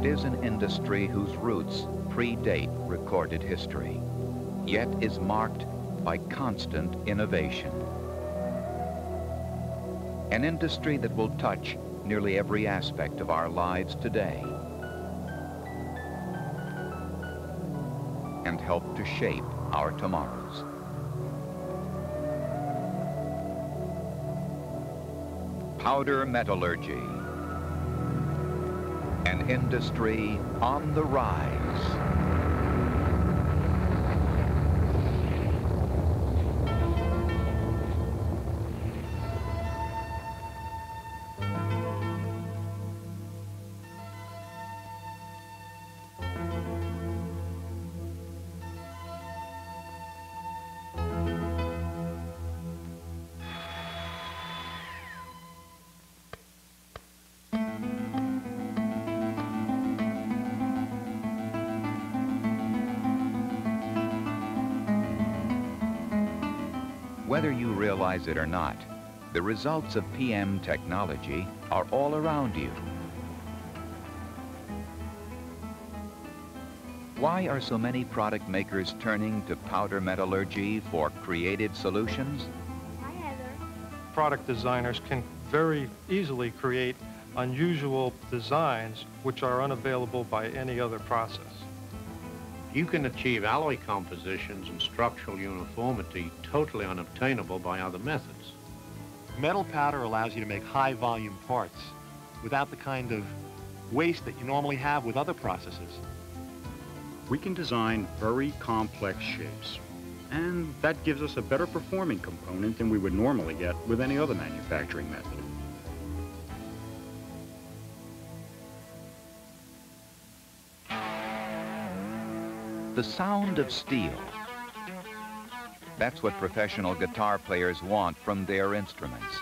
It is an industry whose roots predate recorded history, yet is marked by constant innovation. An industry that will touch nearly every aspect of our lives today and help to shape our tomorrows. Powder metallurgy, an industry on the rise. Whether you realize it or not, the results of PM technology are all around you. Why are so many product makers turning to powder metallurgy for creative solutions? Hi, Heather. Product designers can very easily create unusual designs which are unavailable by any other process. You can achieve alloy compositions and structural uniformity totally unobtainable by other methods. Metal powder allows you to make high volume parts without the kind of waste that you normally have with other processes. We can design very complex shapes, and that gives us a better performing component than we would normally get with any other manufacturing method. The sound of steel. That's what professional guitar players want from their instruments.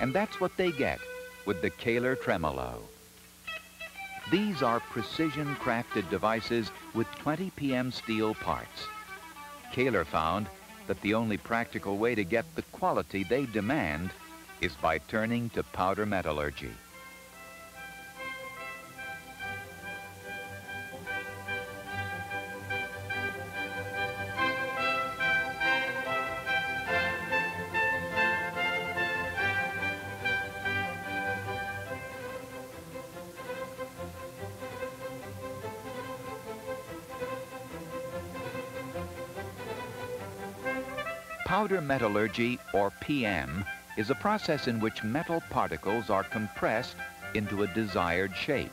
And that's what they get with the Kahler Tremolo. These are precision-crafted devices with 20 PM steel parts. Kahler found that the only practical way to get the quality they demand is by turning to powder metallurgy. Powder metallurgy, or PM, is a process in which metal particles are compressed into a desired shape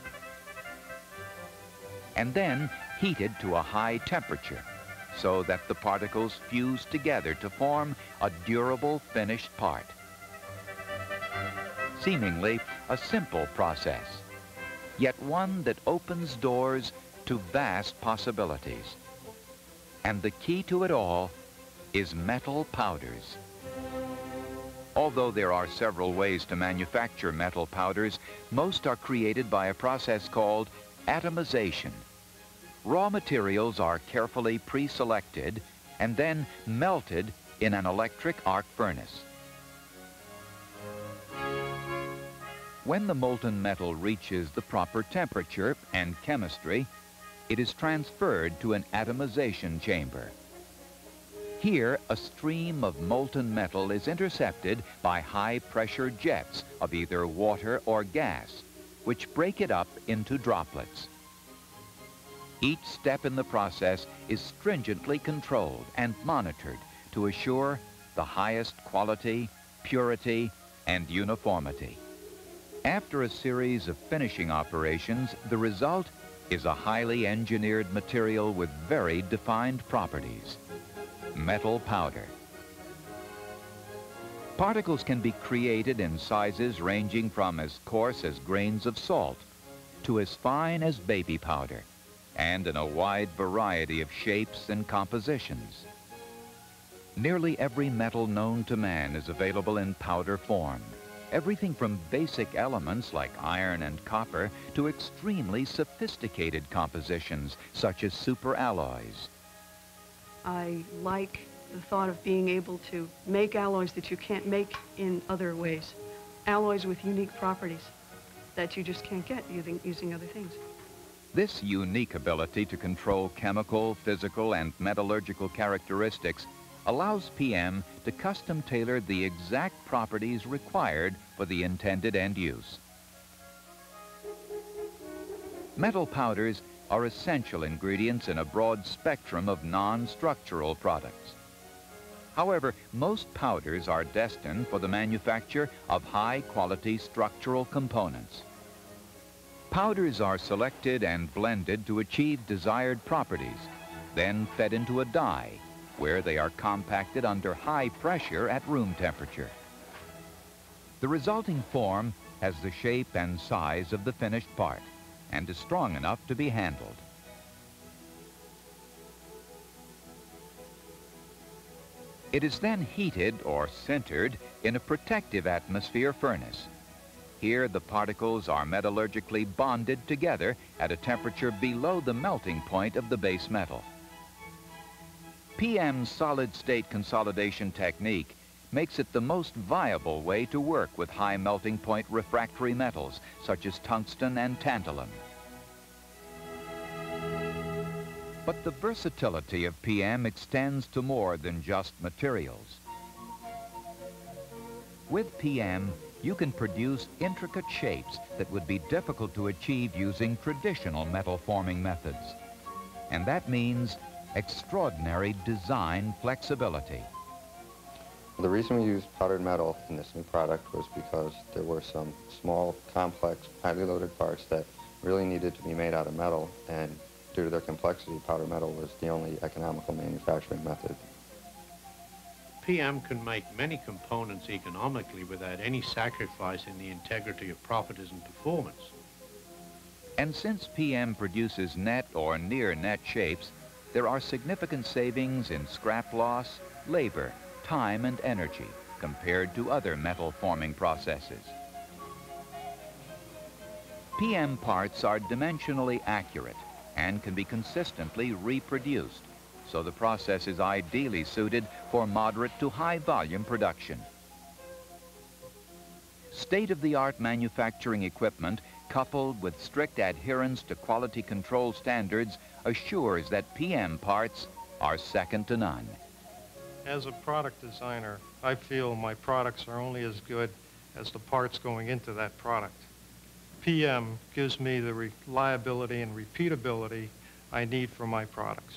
and then heated to a high temperature so that the particles fuse together to form a durable finished part. Seemingly a simple process, yet one that opens doors to vast possibilities. And the key to it all is metal powders. Although there are several ways to manufacture metal powders, most are created by a process called atomization. Raw materials are carefully pre-selected and then melted in an electric arc furnace. When the molten metal reaches the proper temperature and chemistry, it is transferred to an atomization chamber. Here, a stream of molten metal is intercepted by high-pressure jets of either water or gas, which break it up into droplets. Each step in the process is stringently controlled and monitored to assure the highest quality, purity, and uniformity. After a series of finishing operations, the result is a highly engineered material with very defined properties metal powder. Particles can be created in sizes ranging from as coarse as grains of salt to as fine as baby powder and in a wide variety of shapes and compositions. Nearly every metal known to man is available in powder form. Everything from basic elements like iron and copper to extremely sophisticated compositions such as superalloys. I like the thought of being able to make alloys that you can't make in other ways. Alloys with unique properties that you just can't get using, using other things. This unique ability to control chemical, physical, and metallurgical characteristics allows PM to custom tailor the exact properties required for the intended end use. Metal powders are essential ingredients in a broad spectrum of non-structural products. However, most powders are destined for the manufacture of high-quality structural components. Powders are selected and blended to achieve desired properties, then fed into a die, where they are compacted under high pressure at room temperature. The resulting form has the shape and size of the finished part and is strong enough to be handled. It is then heated or sintered in a protective atmosphere furnace here, the particles are metallurgically bonded together at a temperature below the melting point of the base metal. PM's solid-state consolidation technique makes it the most viable way to work with high melting point refractory metals, such as tungsten and tantalum. But the versatility of PM extends to more than just materials. With PM, you can produce intricate shapes that would be difficult to achieve using traditional metal forming methods. And that means extraordinary design flexibility. The reason we used powdered metal in this new product was because there were some small, complex, highly loaded parts that really needed to be made out of metal, and due to their complexity, powdered metal was the only economical manufacturing method. PM can make many components economically without any sacrifice in the integrity of properties and performance. And since PM produces net or near net shapes, there are significant savings in scrap loss, labor, time, and energy compared to other metal forming processes. PM parts are dimensionally accurate and can be consistently reproduced so the process is ideally suited for moderate to high volume production. State-of-the-art manufacturing equipment coupled with strict adherence to quality control standards assures that PM parts are second to none. As a product designer, I feel my products are only as good as the parts going into that product. PM gives me the reliability and repeatability I need for my products.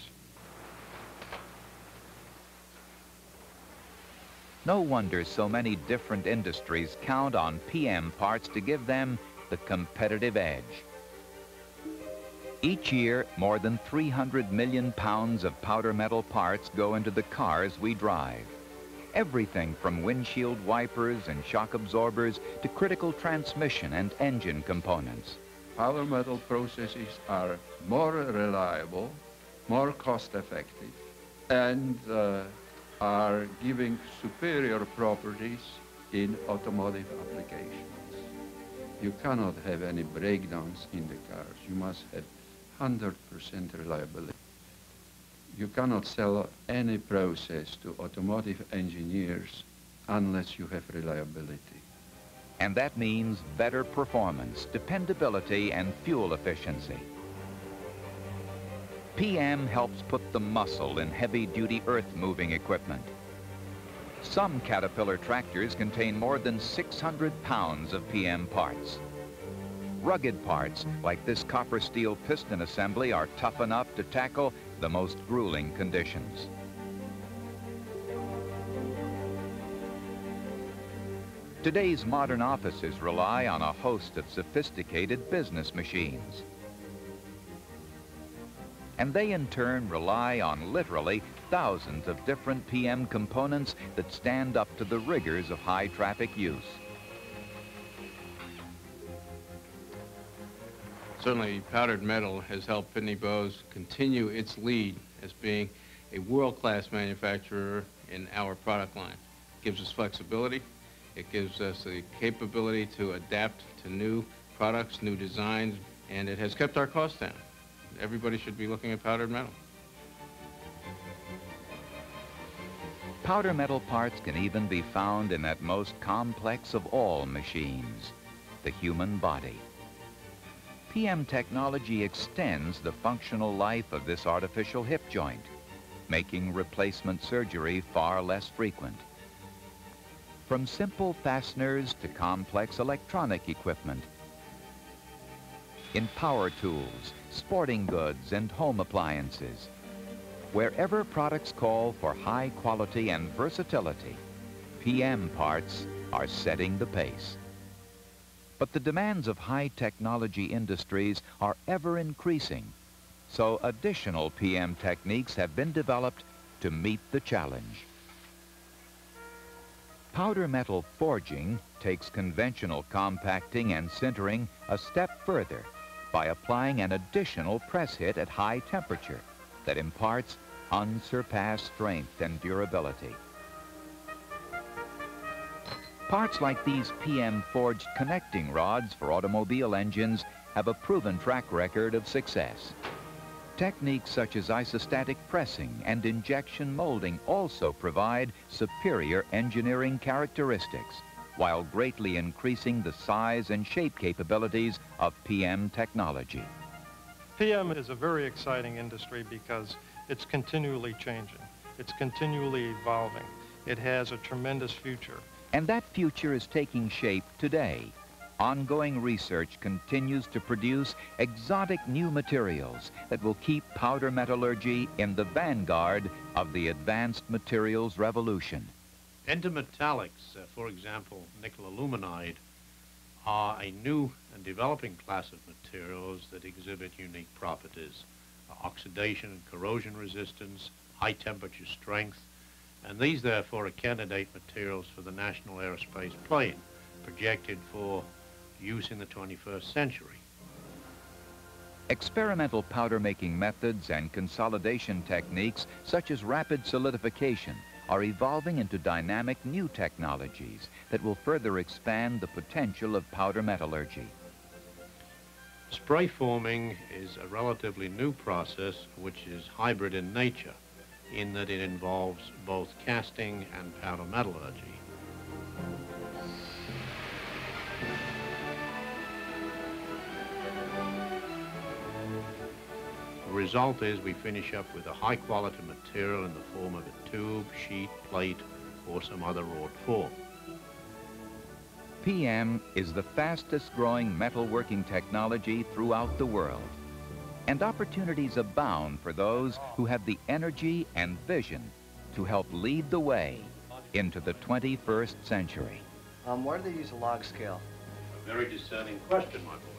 No wonder so many different industries count on PM parts to give them the competitive edge. Each year, more than 300 million pounds of powder metal parts go into the cars we drive. Everything from windshield wipers and shock absorbers to critical transmission and engine components. Powder metal processes are more reliable, more cost effective, and uh, are giving superior properties in automotive applications. You cannot have any breakdowns in the cars. You must have 100% reliability. You cannot sell any process to automotive engineers unless you have reliability. And that means better performance, dependability, and fuel efficiency. PM helps put the muscle in heavy-duty earth-moving equipment. Some Caterpillar tractors contain more than 600 pounds of PM parts. Rugged parts, like this copper steel piston assembly, are tough enough to tackle the most grueling conditions. Today's modern offices rely on a host of sophisticated business machines and they in turn rely on literally thousands of different PM components that stand up to the rigors of high traffic use. Certainly, powdered metal has helped Pitney Bowes continue its lead as being a world-class manufacturer in our product line. It gives us flexibility. It gives us the capability to adapt to new products, new designs, and it has kept our costs down everybody should be looking at powdered metal. Powder metal parts can even be found in that most complex of all machines, the human body. PM technology extends the functional life of this artificial hip joint, making replacement surgery far less frequent. From simple fasteners to complex electronic equipment, in power tools, sporting goods, and home appliances, wherever products call for high quality and versatility, PM parts are setting the pace. But the demands of high technology industries are ever increasing, so additional PM techniques have been developed to meet the challenge. Powder metal forging takes conventional compacting and sintering a step further by applying an additional press hit at high temperature that imparts unsurpassed strength and durability. Parts like these PM forged connecting rods for automobile engines have a proven track record of success. Techniques such as isostatic pressing and injection molding also provide superior engineering characteristics while greatly increasing the size and shape capabilities of PM technology. PM is a very exciting industry because it's continually changing. It's continually evolving. It has a tremendous future. And that future is taking shape today. Ongoing research continues to produce exotic new materials that will keep powder metallurgy in the vanguard of the advanced materials revolution. Intermetallics, uh, for example, nickel aluminide, are a new and developing class of materials that exhibit unique properties. oxidation and corrosion resistance, high temperature strength, and these therefore are candidate materials for the National Aerospace Plane, projected for use in the 21st century. Experimental powder making methods and consolidation techniques such as rapid solidification are evolving into dynamic new technologies that will further expand the potential of powder metallurgy. Spray forming is a relatively new process which is hybrid in nature in that it involves both casting and powder metallurgy. The result is we finish up with a high quality material in the form of a tube, sheet, plate, or some other wrought form. PM is the fastest growing metalworking technology throughout the world and opportunities abound for those who have the energy and vision to help lead the way into the 21st century. Um, why do they use a log scale? A very discerning question, my boy.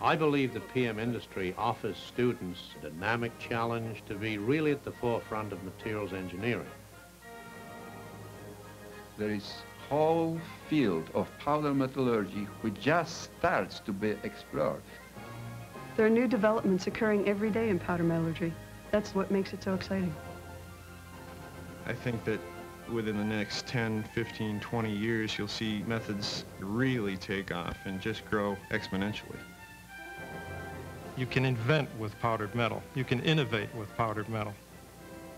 I believe the PM industry offers students a dynamic challenge to be really at the forefront of materials engineering. There is whole field of powder metallurgy which just starts to be explored. There are new developments occurring every day in powder metallurgy. That's what makes it so exciting. I think that within the next 10, 15, 20 years, you'll see methods really take off and just grow exponentially. You can invent with powdered metal. You can innovate with powdered metal.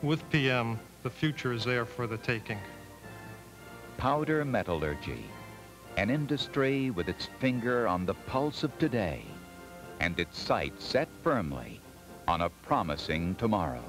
With PM, the future is there for the taking. Powder metallurgy, an industry with its finger on the pulse of today and its sights set firmly on a promising tomorrow.